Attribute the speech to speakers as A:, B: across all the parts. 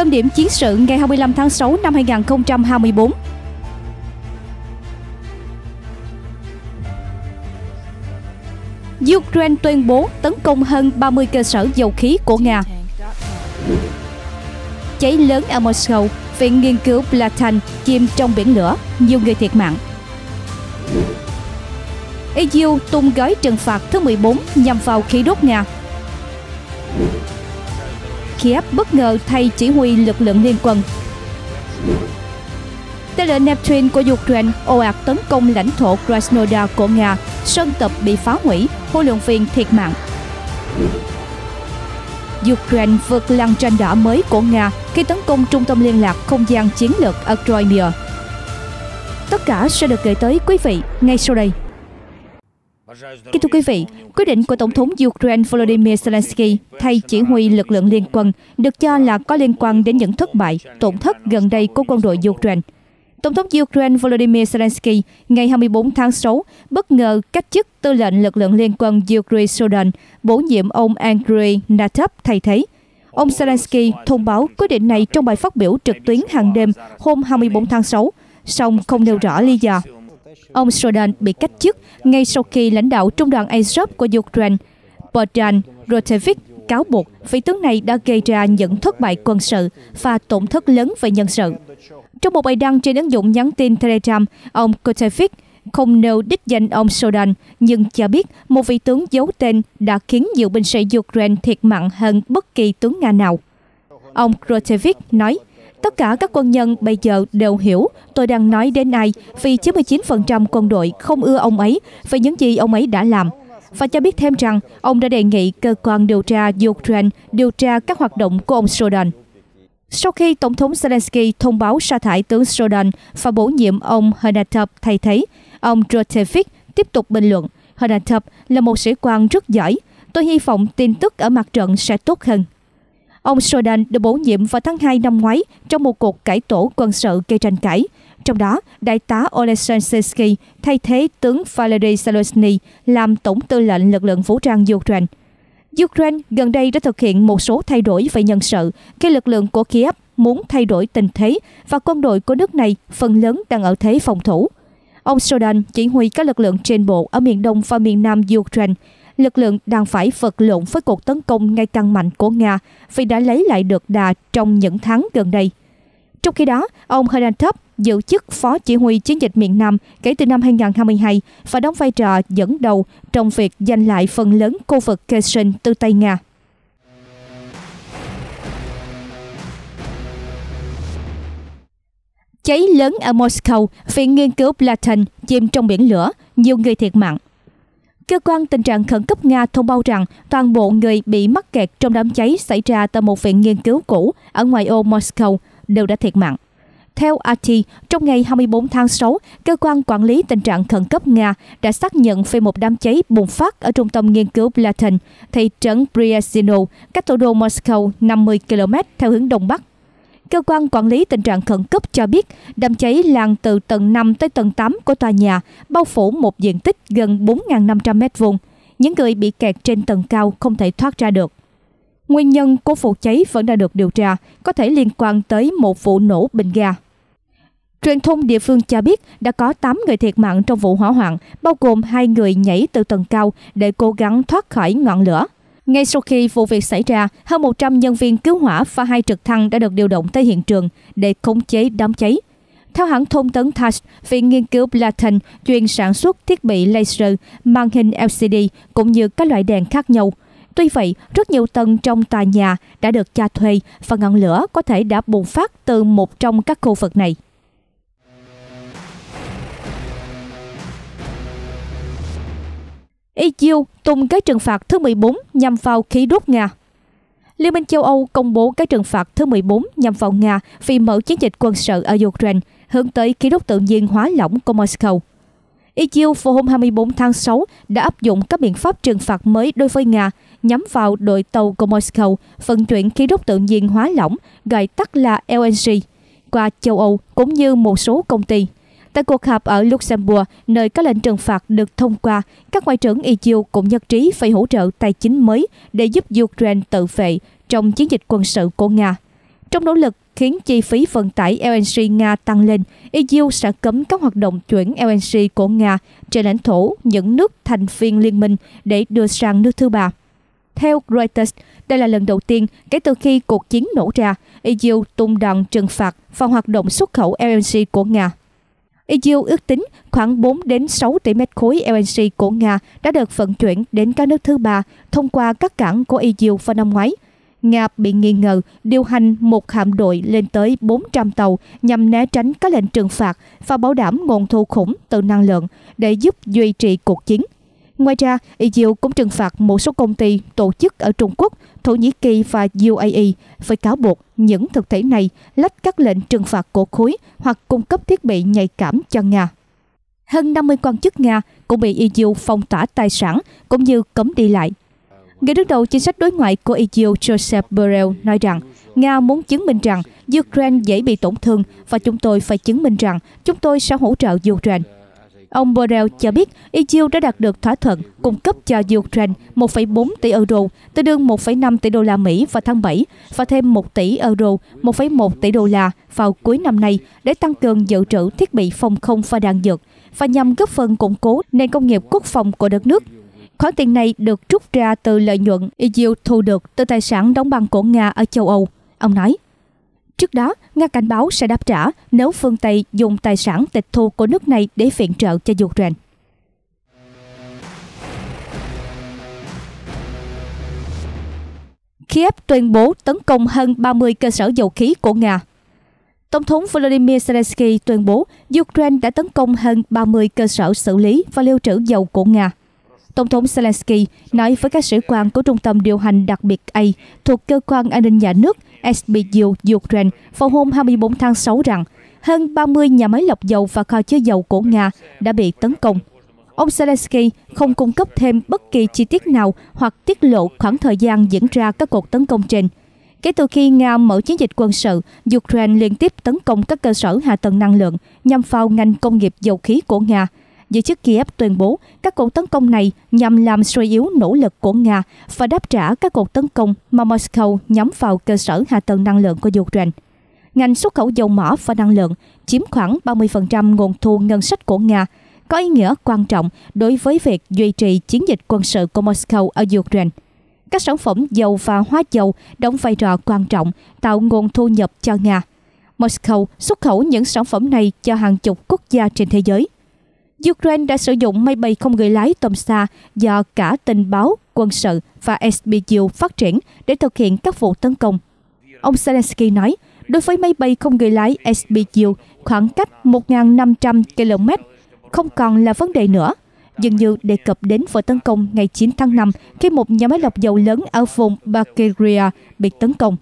A: Tâm điểm chiến sự ngày 25 tháng 6 năm 2024 Ukraine tuyên bố tấn công hơn 30 cơ sở dầu khí của Nga. Cháy lớn ở Moscow, viện nghiên cứu Platan chìm trong biển lửa, nhiều người thiệt mạng. EU tung gói trừng phạt thứ 14 nhằm vào khí đốt Nga. Kiev bất ngờ thay chỉ huy lực lượng liên quân. Tên lửa Neptune của Ukraine ồ ạt tấn công lãnh thổ Krasnodar của Nga, sân tập bị phá hủy, huấn luyện viên thiệt mạng. Ukraine vượt lằn tranh đỏ mới của Nga khi tấn công trung tâm liên lạc không gian chiến lược ở Crimea. Tất cả sẽ được gửi tới quý vị ngay sau đây. Kính thưa quý vị, quyết định của Tổng thống Ukraine Volodymyr Zelensky thay chỉ huy lực lượng liên quân được cho là có liên quan đến những thất bại, tổn thất gần đây của quân đội Ukraine. Tổng thống Ukraine Volodymyr Zelensky ngày 24 tháng 6 bất ngờ cách chức tư lệnh lực lượng liên quân Ukraine Sudan, bổ nhiệm ông Andrei Natap thay thế. Ông Zelensky thông báo quyết định này trong bài phát biểu trực tuyến hàng đêm hôm 24 tháng 6, song không nêu rõ lý do. Ông Sudan bị cách chức ngay sau khi lãnh đạo trung đoàn Azov của Ukraine, Bogdan Rotevich cáo buộc vị tướng này đã gây ra những thất bại quân sự và tổn thất lớn về nhân sự. Trong một bài đăng trên ứng dụng nhắn tin Telegram, ông Kotevich không nêu đích danh ông Sodan, nhưng cho biết một vị tướng giấu tên đã khiến nhiều binh sĩ Ukraine thiệt mạng hơn bất kỳ tướng Nga nào. Ông Krotevich nói, Tất cả các quân nhân bây giờ đều hiểu tôi đang nói đến ai vì 99% quân đội không ưa ông ấy về những gì ông ấy đã làm. Và cho biết thêm rằng ông đã đề nghị cơ quan điều tra Ukraine điều tra các hoạt động của ông Sodan. Sau khi Tổng thống Zelensky thông báo sa thải tướng Sodan và bổ nhiệm ông Hernatov thay thế, ông Rotevich tiếp tục bình luận Hernatov là một sĩ quan rất giỏi. Tôi hy vọng tin tức ở mặt trận sẽ tốt hơn. Ông Sodan được bổ nhiệm vào tháng 2 năm ngoái trong một cuộc cải tổ quân sự gây tranh cãi. Trong đó, đại tá Oleshansky thay thế tướng Valery Zelensky làm tổng tư lệnh lực lượng vũ trang Ukraine. Ukraine gần đây đã thực hiện một số thay đổi về nhân sự khi lực lượng của Kiev muốn thay đổi tình thế và quân đội của nước này phần lớn đang ở thế phòng thủ. Ông Sodan chỉ huy các lực lượng trên bộ ở miền đông và miền nam Ukraine. Lực lượng đang phải vật lộn với cuộc tấn công ngày càng mạnh của Nga vì đã lấy lại được đà trong những tháng gần đây. Trong khi đó, ông Herantop giữ chức Phó Chỉ huy Chiến dịch miền Nam kể từ năm 2022 và đóng vai trò dẫn đầu trong việc giành lại phần lớn khu vực Kherson từ tay Nga. Cháy lớn ở Moscow, viện nghiên cứu Platon chìm trong biển lửa, nhiều người thiệt mạng. Cơ quan tình trạng khẩn cấp Nga thông báo rằng toàn bộ người bị mắc kẹt trong đám cháy xảy ra tại một viện nghiên cứu cũ ở ngoài ô Moscow đều đã thiệt mạng. Theo RT, trong ngày 24 tháng 6, cơ quan quản lý tình trạng khẩn cấp Nga đã xác nhận về một đám cháy bùng phát ở trung tâm nghiên cứu Platon, thị trấn Bryazino, cách thủ đô Moscow 50 km theo hướng đông bắc. Cơ quan quản lý tình trạng khẩn cấp cho biết đám cháy lan từ tầng 5 tới tầng 8 của tòa nhà, bao phủ một diện tích gần 4.500 m2. Những người bị kẹt trên tầng cao không thể thoát ra được. Nguyên nhân của vụ cháy vẫn đang được điều tra, có thể liên quan tới một vụ nổ bình ga. Truyền thông địa phương cho biết đã có 8 người thiệt mạng trong vụ hỏa hoạn, bao gồm hai người nhảy từ tầng cao để cố gắng thoát khỏi ngọn lửa. Ngay sau khi vụ việc xảy ra, hơn 100 nhân viên cứu hỏa và hai trực thăng đã được điều động tới hiện trường để khống chế đám cháy. Theo hãng thông tấn TASS, Viện Nghiên cứu Platon chuyên sản xuất thiết bị laser, màn hình LCD cũng như các loại đèn khác nhau. Tuy vậy, rất nhiều tầng trong tòa nhà đã được cho thuê và ngọn lửa có thể đã bùng phát từ một trong các khu vực này. EU tung cái trừng phạt thứ 14 nhằm vào khí đốt Nga. Liên minh châu Âu công bố cái trừng phạt thứ 14 nhằm vào Nga vì mở chiến dịch quân sự ở Ukraine hướng tới khí đốt tự nhiên hóa lỏng của Moscow. EU vào hôm 24 tháng 6 đã áp dụng các biện pháp trừng phạt mới đối với Nga nhắm vào đội tàu của Moscow vận chuyển khí đốt tự nhiên hóa lỏng, gọi tắt là LNG, qua châu Âu cũng như một số công ty. Tại cuộc họp ở Luxembourg, nơi các lệnh trừng phạt được thông qua, các ngoại trưởng EU cũng nhất trí phải hỗ trợ tài chính mới để giúp Ukraine tự vệ trong chiến dịch quân sự của Nga. Trong nỗ lực khiến chi phí vận tải LNG Nga tăng lên, EU sẽ cấm các hoạt động chuyển LNG của Nga trên lãnh thổ những nước thành viên liên minh để đưa sang nước thứ ba. Theo Reuters, đây là lần đầu tiên kể từ khi cuộc chiến nổ ra, EU tung đòn trừng phạt vào hoạt động xuất khẩu LNG của Nga. EU ước tính khoảng 4 đến 6 tỷ mét khối LNG của Nga đã được vận chuyển đến các nước thứ ba thông qua các cảng của EU vào năm ngoái. Nga bị nghi ngờ điều hành một hạm đội lên tới 400 tàu nhằm né tránh các lệnh trừng phạt và bảo đảm nguồn thu khủng từ năng lượng để giúp duy trì cuộc chiến. Ngoài ra, EU cũng trừng phạt một số công ty tổ chức ở Trung Quốc, Thổ Nhĩ Kỳ và UAE với cáo buộc những thực thể này lách các lệnh trừng phạt của khối hoặc cung cấp thiết bị nhạy cảm cho Nga. Hơn 50 quan chức Nga cũng bị EU phong tỏa tài sản cũng như cấm đi lại. Người đứng đầu chính sách đối ngoại của EU Joseph Borrell nói rằng Nga muốn chứng minh rằng Ukraine dễ bị tổn thương và chúng tôi phải chứng minh rằng chúng tôi sẽ hỗ trợ Ukraine. Ông Borrell cho biết EU đã đạt được thỏa thuận cung cấp cho Ukraine 1,4 tỷ euro, tương đương 1,5 tỷ đô la Mỹ vào tháng 7 và thêm 1 tỷ euro, 1,1 tỷ đô la vào cuối năm nay để tăng cường dự trữ thiết bị phòng không và đạn dược và nhằm góp phần củng cố nền công nghiệp quốc phòng của đất nước. Khoản tiền này được rút ra từ lợi nhuận EU thu được từ tài sản đóng băng của Nga ở châu Âu. Ông nói, Trước đó, Nga cảnh báo sẽ đáp trả nếu phương Tây dùng tài sản tịch thu của nước này để viện trợ cho Ukraine. Kiev tuyên bố tấn công hơn 30 cơ sở dầu khí của Nga. Tổng thống Volodymyr Zelensky tuyên bố Ukraine đã tấn công hơn 30 cơ sở xử lý và lưu trữ dầu của Nga. Tổng thống Zelensky nói với các sĩ quan của Trung tâm điều hành đặc biệt A thuộc cơ quan an ninh nhà nước SBU Ukraine vào hôm 24 tháng 6 rằng hơn 30 nhà máy lọc dầu và kho chứa dầu của Nga đã bị tấn công. Ông Zelensky không cung cấp thêm bất kỳ chi tiết nào hoặc tiết lộ khoảng thời gian diễn ra các cuộc tấn công trên. Kể từ khi Nga mở chiến dịch quân sự, Ukraine liên tiếp tấn công các cơ sở hạ tầng năng lượng nhằm vào ngành công nghiệp dầu khí của Nga – giới chức Kiev tuyên bố các cuộc tấn công này nhằm làm suy yếu nỗ lực của Nga và đáp trả các cuộc tấn công mà Moscow nhắm vào cơ sở hạ tầng năng lượng của Ukraine. Ngành xuất khẩu dầu mỏ và năng lượng chiếm khoảng 30% nguồn thu ngân sách của Nga, có ý nghĩa quan trọng đối với việc duy trì chiến dịch quân sự của Moscow ở Ukraine. Các sản phẩm dầu và hóa dầu đóng vai trò quan trọng tạo nguồn thu nhập cho Nga. Moscow xuất khẩu những sản phẩm này cho hàng chục quốc gia trên thế giới. Ukraine đã sử dụng máy bay không người lái tầm xa do cả tình báo, quân sự và SBU phát triển để thực hiện các vụ tấn công. Ông Zelensky nói, đối với máy bay không người lái SBU, khoảng cách 1.500 km không còn là vấn đề nữa. Dường như đề cập đến vụ tấn công ngày 9 tháng 5 khi một nhà máy lọc dầu lớn ở vùng Bulgaria bị tấn công.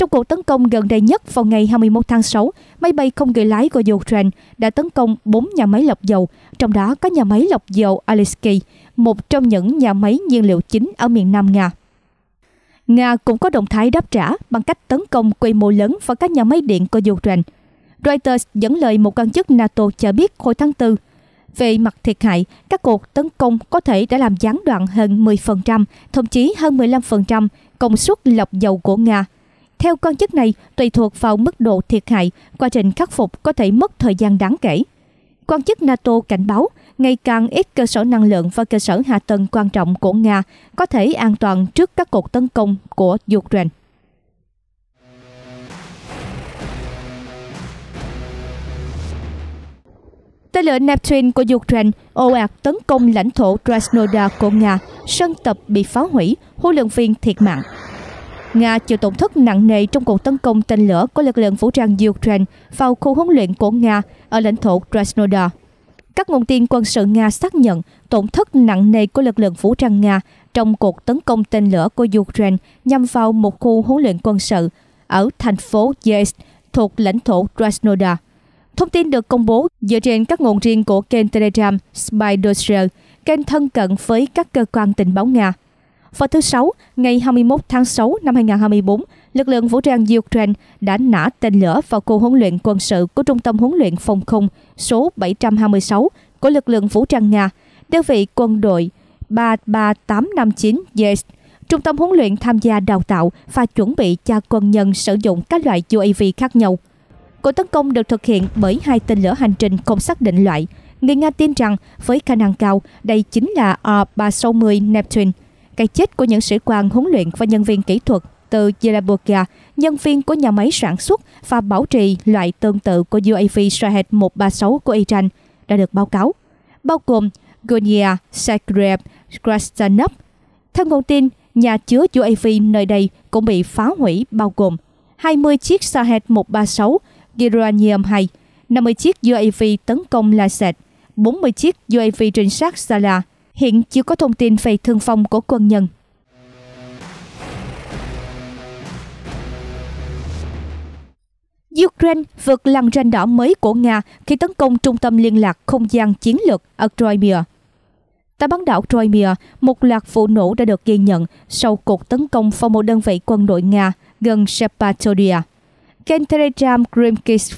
A: Trong cuộc tấn công gần đây nhất vào ngày 21 tháng 6, máy bay không người lái của Ukraine đã tấn công 4 nhà máy lọc dầu, trong đó có nhà máy lọc dầu Alisky, một trong những nhà máy nhiên liệu chính ở miền Nam Nga. Nga cũng có động thái đáp trả bằng cách tấn công quy mô lớn vào các nhà máy điện của Ukraine. Reuters dẫn lời một quan chức NATO cho biết hồi tháng 4, về mặt thiệt hại, các cuộc tấn công có thể đã làm gián đoạn hơn 10%, thậm chí hơn 15% công suất lọc dầu của Nga – theo quan chức này, tùy thuộc vào mức độ thiệt hại, quá trình khắc phục có thể mất thời gian đáng kể. Quan chức NATO cảnh báo, ngày càng ít cơ sở năng lượng và cơ sở hạ tầng quan trọng của Nga có thể an toàn trước các cuộc tấn công của Ukraine. Tên lửa Neptune của Ukraine ồ ạt tấn công lãnh thổ Krasnodar của Nga, sân tập bị phá hủy, huấn luyện viên thiệt mạng. Nga chịu tổn thất nặng nề trong cuộc tấn công tên lửa của lực lượng vũ trang Ukraine vào khu huấn luyện của Nga ở lãnh thổ Krasnodar. Các nguồn tin quân sự Nga xác nhận tổn thất nặng nề của lực lượng vũ trang Nga trong cuộc tấn công tên lửa của Ukraine nhằm vào một khu huấn luyện quân sự ở thành phố Yezd thuộc lãnh thổ Krasnodar. Thông tin được công bố dựa trên các nguồn riêng của kênh Telegram Spy Dossier, kênh thân cận với các cơ quan tình báo Nga. Vào thứ Sáu, ngày 21 tháng 6 năm 2024, lực lượng vũ trang Ukraine đã nã tên lửa vào khu huấn luyện quân sự của Trung tâm huấn luyện phòng không số 726 của lực lượng vũ trang Nga, đơn vị quân đội 33859 Yes trung tâm huấn luyện tham gia đào tạo và chuẩn bị cho quân nhân sử dụng các loại UAV khác nhau. Cuộc tấn công được thực hiện bởi hai tên lửa hành trình không xác định loại. Người Nga tin rằng với khả năng cao, đây chính là R-360 Neptune. Cái chết của những sĩ quan huấn luyện và nhân viên kỹ thuật từ Yelabuga, nhân viên của nhà máy sản xuất và bảo trì loại tương tự của UAV Shahed 136 của Iran đã được báo cáo, bao gồm Gonia, Zagreb, Krasnov. Theo nguồn tin, nhà chứa UAV nơi đây cũng bị phá hủy bao gồm 20 chiếc Shahed 136 Geranium 2, 50 chiếc UAV tấn công Lancet, 40 chiếc UAV trinh sát Sala. Hiện chưa có thông tin về thương vong của quân nhân. Ukraine vượt lằn ranh đỏ mới của Nga khi tấn công trung tâm liên lạc không gian chiến lược ở Crimea. Tại bán đảo Crimea, một loạt vụ nổ đã được ghi nhận sau cuộc tấn công vào một đơn vị quân đội Nga gần Shepatoria. Kênh Telegram Grimkis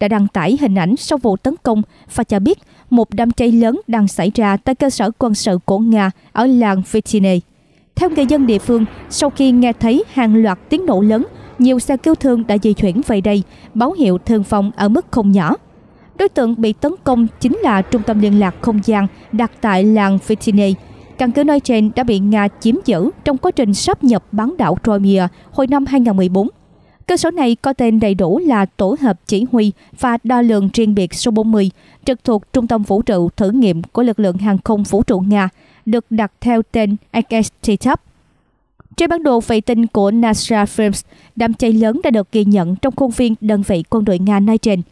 A: đã đăng tải hình ảnh sau vụ tấn công và cho biết một đám cháy lớn đang xảy ra tại cơ sở quân sự của Nga ở làng Vitine. Theo người dân địa phương, sau khi nghe thấy hàng loạt tiếng nổ lớn, nhiều xe cứu thương đã di chuyển về đây, báo hiệu thương vong ở mức không nhỏ. Đối tượng bị tấn công chính là trung tâm liên lạc không gian đặt tại làng Vitine. Căn cứ nói trên đã bị Nga chiếm giữ trong quá trình sắp nhập bán đảo Crimea hồi năm 2014. Cơ sở này có tên đầy đủ là Tổ hợp Chỉ huy và Đo lường riêng biệt số 40, trực thuộc Trung tâm Vũ trụ thử nghiệm của lực lượng hàng không vũ trụ Nga, được đặt theo tên Akestitop. Trên bản đồ vệ tinh của NASA Films, đám cháy lớn đã được ghi nhận trong khuôn viên đơn vị quân đội Nga nói trên.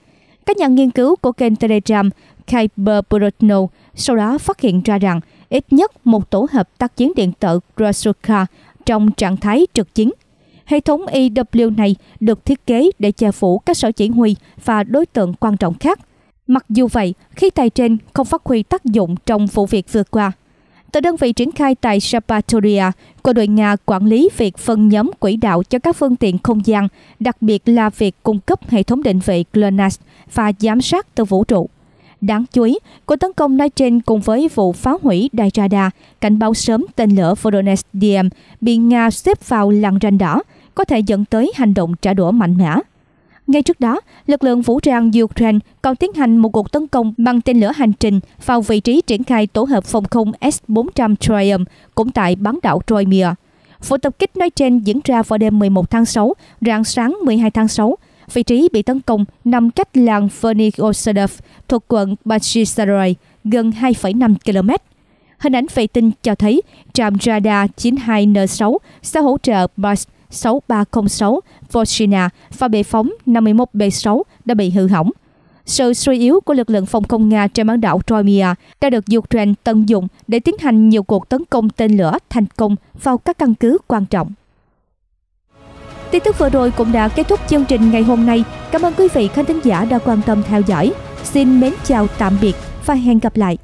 A: Các nhà nghiên cứu của kênh Telegram Kuiper Brotno sau đó phát hiện ra rằng ít nhất một tổ hợp tác chiến điện tử Grasuka trong trạng thái trực chiến. Hệ thống EW này được thiết kế để che phủ các sở chỉ huy và đối tượng quan trọng khác. Mặc dù vậy, khí tài trên không phát huy tác dụng trong vụ việc vừa qua. Từ đơn vị triển khai tại Sapatoria, quân đội Nga quản lý việc phân nhóm quỹ đạo cho các phương tiện không gian, đặc biệt là việc cung cấp hệ thống định vị GLONASS và giám sát từ vũ trụ. Đáng chú ý, cuộc tấn công nói trên cùng với vụ phá hủy đài radar, cảnh báo sớm tên lửa Voronezh DM bị Nga xếp vào làn ranh đỏ, có thể dẫn tới hành động trả đũa mạnh mẽ. Ngay trước đó, lực lượng vũ trang Ukraine còn tiến hành một cuộc tấn công bằng tên lửa hành trình vào vị trí triển khai tổ hợp phòng không S-400 Triumph cũng tại bán đảo Crimea. Vụ tập kích nói trên diễn ra vào đêm 11 tháng 6, rạng sáng 12 tháng 6. Vị trí bị tấn công nằm cách làng Vernikosodov thuộc quận Bachysaroi, gần 2,5 km. Hình ảnh vệ tinh cho thấy trạm radar 92N6 sẽ hỗ trợ BAS 6306 Vochina và bệ phóng 51B6 đã bị hư hỏng. Sự suy yếu của lực lượng phòng không Nga trên bán đảo Crimea đã được Ukraine tận dụng để tiến hành nhiều cuộc tấn công tên lửa thành công vào các căn cứ quan trọng. Tin tức vừa rồi cũng đã kết thúc chương trình ngày hôm nay. Cảm ơn quý vị khán thính giả đã quan tâm theo dõi. Xin mến chào tạm biệt và hẹn gặp lại.